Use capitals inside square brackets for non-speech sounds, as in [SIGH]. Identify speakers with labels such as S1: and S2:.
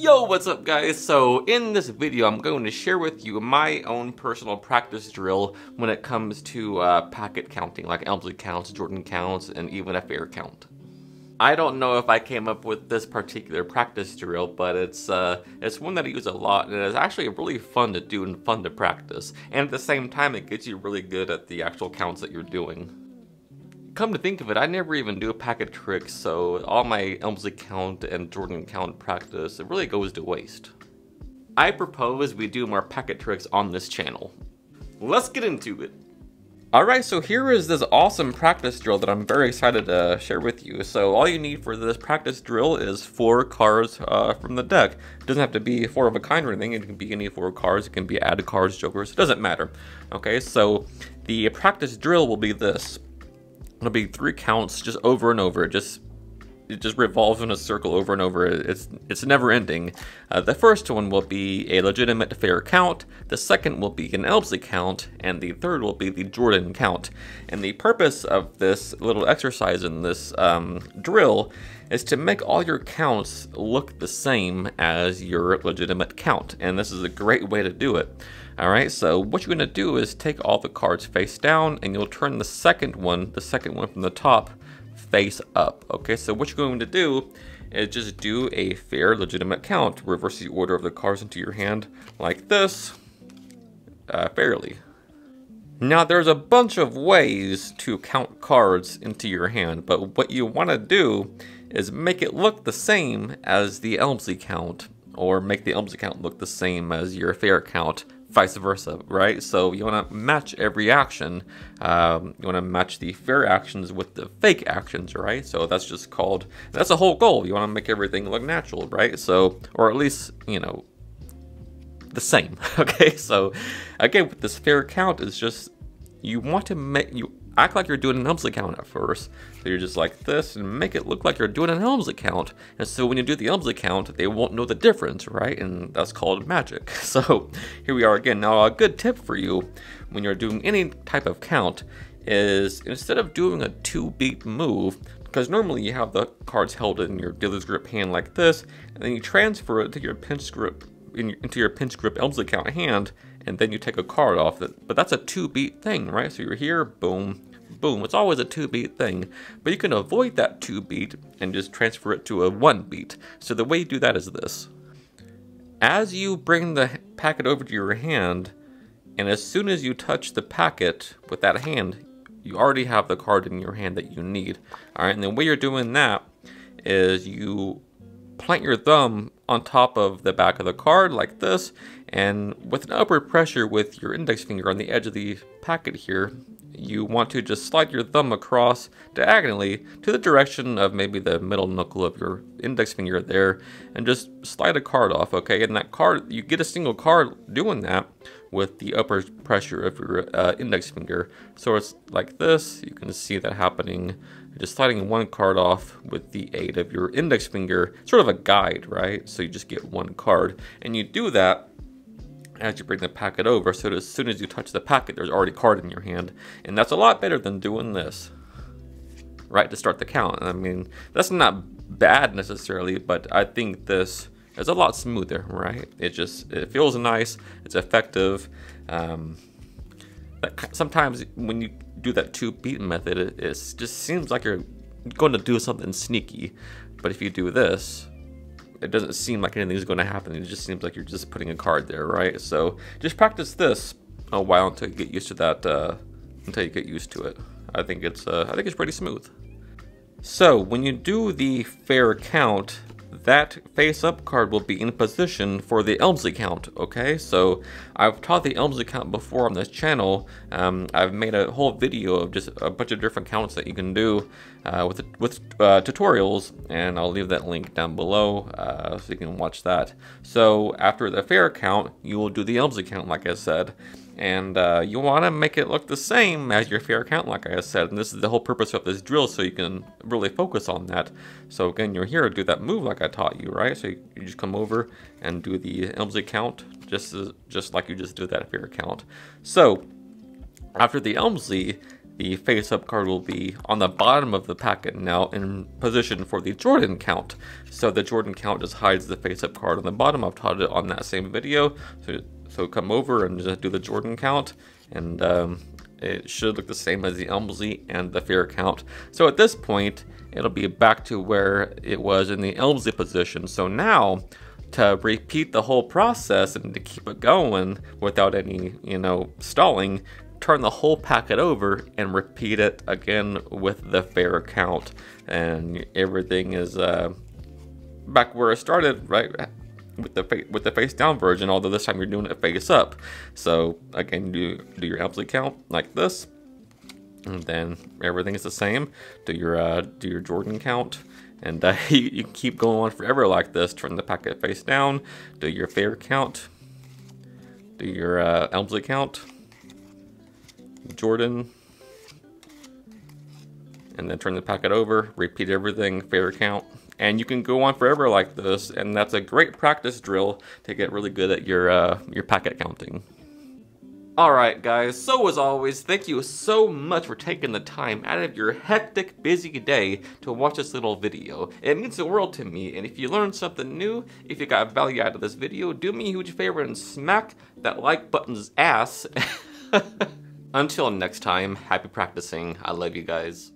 S1: Yo, what's up guys? So in this video, I'm going to share with you my own personal practice drill when it comes to uh, packet counting, like Elmsley counts, Jordan counts, and even a fair count. I don't know if I came up with this particular practice drill, but it's uh, it's one that I use a lot, and it's actually really fun to do and fun to practice. And at the same time, it gets you really good at the actual counts that you're doing come to think of it, I never even do a packet trick, so all my Elmsley count and Jordan count practice, it really goes to waste. I propose we do more packet tricks on this channel. Let's get into it. Alright, so here is this awesome practice drill that I'm very excited to share with you. So all you need for this practice drill is four cards uh, from the deck. It doesn't have to be four of a kind or anything, it can be any four cards, it can be added cards, jokers, it doesn't matter. Okay, so the practice drill will be this. It'll be three counts just over and over. It just it just revolves in a circle over and over. It's it's never ending. Uh, the first one will be a legitimate fair count. The second will be an Elmsley count, and the third will be the Jordan count. And the purpose of this little exercise in this um, drill is to make all your counts look the same as your legitimate count. And this is a great way to do it. Alright, so what you're going to do is take all the cards face down and you'll turn the second one, the second one from the top, face up. Okay, so what you're going to do is just do a fair legitimate count. Reverse the order of the cards into your hand like this, uh, fairly. Now there's a bunch of ways to count cards into your hand, but what you want to do is make it look the same as the Elmsley count, or make the Elmsley count look the same as your fair count vice versa, right? So you want to match every action. Um, you want to match the fair actions with the fake actions, right? So that's just called, that's a whole goal. You want to make everything look natural, right? So, or at least, you know, the same, [LAUGHS] okay? So again, with this fair count is just, you want to make, you act like you're doing an Elmsley count at first. So you're just like this and make it look like you're doing an Elmsley count. And so when you do the Elmsley count, they won't know the difference, right? And that's called magic. [LAUGHS] So here we are again. Now a good tip for you when you're doing any type of count is instead of doing a two beat move, because normally you have the cards held in your dealer's grip hand like this, and then you transfer it to your pinch grip in, into your pinch grip Elmsley count hand, and then you take a card off it. But that's a two beat thing, right? So you're here, boom, boom. It's always a two beat thing, but you can avoid that two beat and just transfer it to a one beat. So the way you do that is this. As you bring the packet over to your hand, and as soon as you touch the packet with that hand, you already have the card in your hand that you need. All right, and the way you're doing that is you plant your thumb on top of the back of the card like this, and with an upward pressure with your index finger on the edge of the packet here, you want to just slide your thumb across diagonally to the direction of maybe the middle knuckle of your index finger there and just slide a card off, okay? And that card, you get a single card doing that with the upper pressure of your uh, index finger. So it's like this, you can see that happening, You're just sliding one card off with the aid of your index finger, sort of a guide, right? So you just get one card. And you do that as you bring the packet over so that as soon as you touch the packet there's already a card in your hand. And that's a lot better than doing this right to start the count. I mean that's not bad necessarily but I think this is a lot smoother right? It just it feels nice it's effective. Um, sometimes when you do that two beat method it, it just seems like you're going to do something sneaky. But if you do this it doesn't seem like anything's going to happen. It just seems like you're just putting a card there, right? So just practice this a while until you get used to that. Uh, until you get used to it, I think it's uh, I think it's pretty smooth. So when you do the fair count, that face-up card will be in position for the Elmsley count, okay? So I've taught the Elmsley count before on this channel. Um, I've made a whole video of just a bunch of different counts that you can do uh, with, with uh, tutorials, and I'll leave that link down below uh, so you can watch that. So after the fair count, you will do the Elmsley count, like I said and uh, you want to make it look the same as your fair count like I said and this is the whole purpose of this drill so you can really focus on that so again you're here to do that move like I taught you right so you, you just come over and do the Elmsley count just as, just like you just did that fair count so after the Elmsley the face-up card will be on the bottom of the packet now in position for the Jordan count. So the Jordan count just hides the face-up card on the bottom. I've taught it on that same video. So, so come over and just do the Jordan count and um, it should look the same as the Elmsley and the Fair count. So at this point, it'll be back to where it was in the Elmsley position. So now, to repeat the whole process and to keep it going without any, you know, stalling, turn the whole packet over and repeat it again with the fair count. And everything is uh, back where it started, right? With the with the face down version, although this time you're doing it face up. So again, do do your Elmsley count like this, and then everything is the same. Do your uh, do your Jordan count, and uh, [LAUGHS] you, you keep going on forever like this. Turn the packet face down. Do your fair count. Do your uh, count. Jordan. And then turn the packet over, repeat everything, fair count. And you can go on forever like this, and that's a great practice drill to get really good at your, uh, your packet counting. Alright guys, so as always, thank you so much for taking the time out of your hectic, busy day to watch this little video. It means the world to me, and if you learned something new, if you got value out of this video, do me a huge favor and smack that like button's ass. [LAUGHS] Until next time, happy practicing. I love you guys.